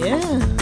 Yeah.